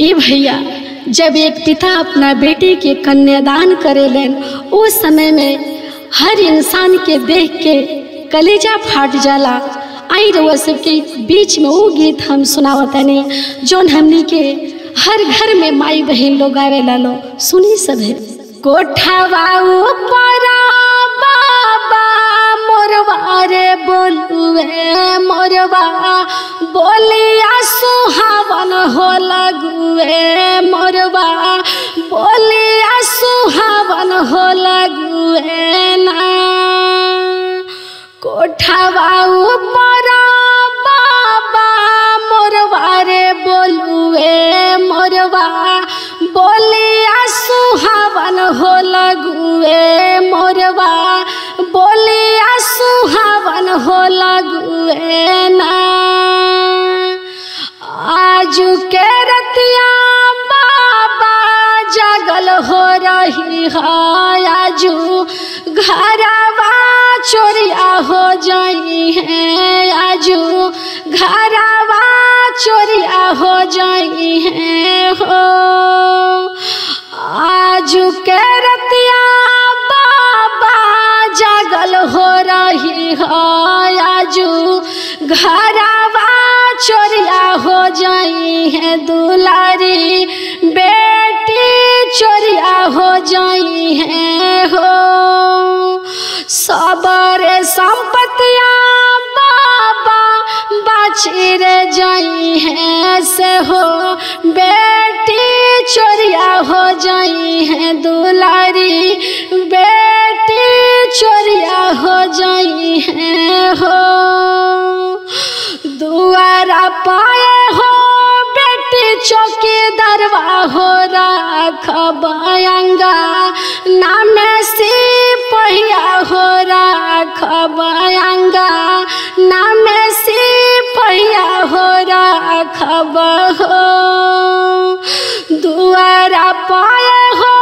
ए भैया, जब एक पिता अपना बेटे के कन्यादान करेलन उस समय में हर इंसान के देख के कलेजा फाट जाला। आई रउआ सबके बीच में वो गीत हम सुनावतनी, जौन हमनी के हर घर में माई बहन लोग आवेला लो सुनी सभे कोठावा ऊपर बाबा मोरवा रे बोलुए मोरवा बोलिया सुहावन हो लगुए ना कोठावा ऊपर बाबा मोरवा रे बोलुए मोरवा, बोलिया सुहावन हो लगुए मोरवा, बोलिया सुहावन हो लगुए ना हो रही आजू। घरवा चोरिया हो जाई है आजू। घरवा चोरिया हो जाई है हो। आजू के रतिया बाबा जागल हो रही है आजू। घरवा चोरिया हो जाई है दुलारी। बेटी चोरिया हो जाई है हो। सबर संपत्तिया बाबा बाची रे जाई है से हो। बेटी चोरिया हो जाई है दुलारी। बेटी चोरिया हो जाई है हो। दुआरा पाए हो चौकी दरवा हो राख बयंगा। नाम से पहिया हो राख बयंगा। नाम से पहिया हो राख हो दुआरा पाए हो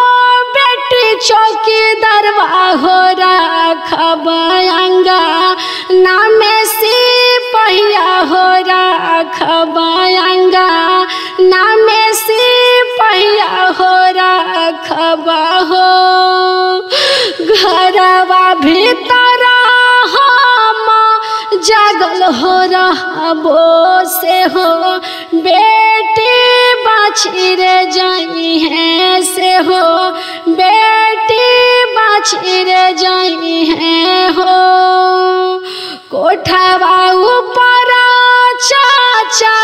बेटी चौकी दरवा हो राख राख हो घरवा भीतर हम जागल हो रहबो से हो बेटी बाछी रे जाई है से हो बेटी बाछी रे जाई है हो। कोठावा ऊपर चाचा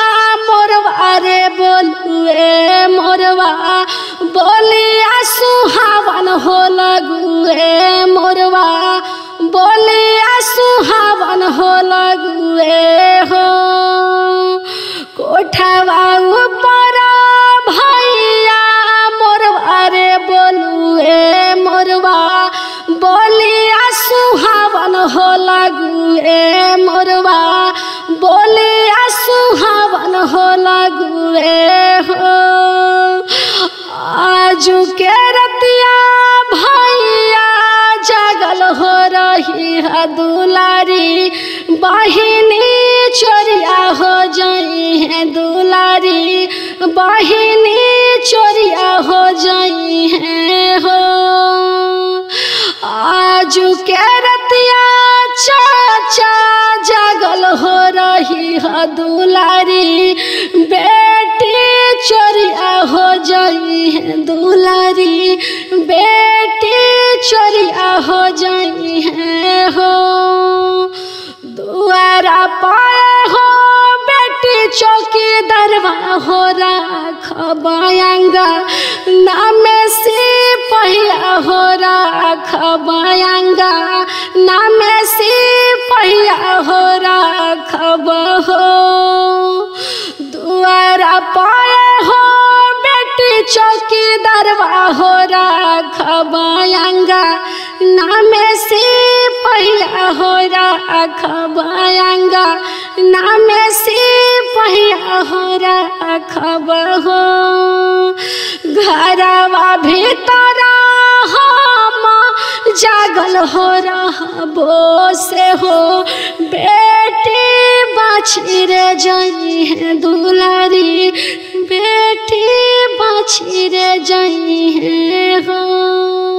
मोरवा रे बोलुए, मोरवा বলি আছো হাৱন হল গুৱে মৰুৱা। বলি আছো হাৱন হল গুৱে হঠাৱা ওপৰ ভৈয়া মৰুৱাৰে বলোৱে মৰুৱা। বলি আছো হাৱন হল গুৱে মৰুৱা। বলি আছো হাৱন হল গুৱে হ' आजू के रतिया भैया जागल हो रही है दुलारी। बहिनी चोरिया हो जाई है दुलारी। बहिनी चोरिया हो जाई है हो। आजू के रतिया चाचा जागल हो रही है दुलारी। बेटी चोरिया हो जाई है दुलारी। बेटी चोरिया हो जाई है हो। दुआरा पाए हो, बेटी चौकी दरवा हो रहा बयंगा नाम से चौकी दरवा हो राख बयंगा। नाम से पहिया हो राख बयंगा। नाम से पहिया हो राख हो घरवा भीतर हम जागल हो रहबो से हो बेटी बाछी रे जाई है दुलारी 祈祷在身后。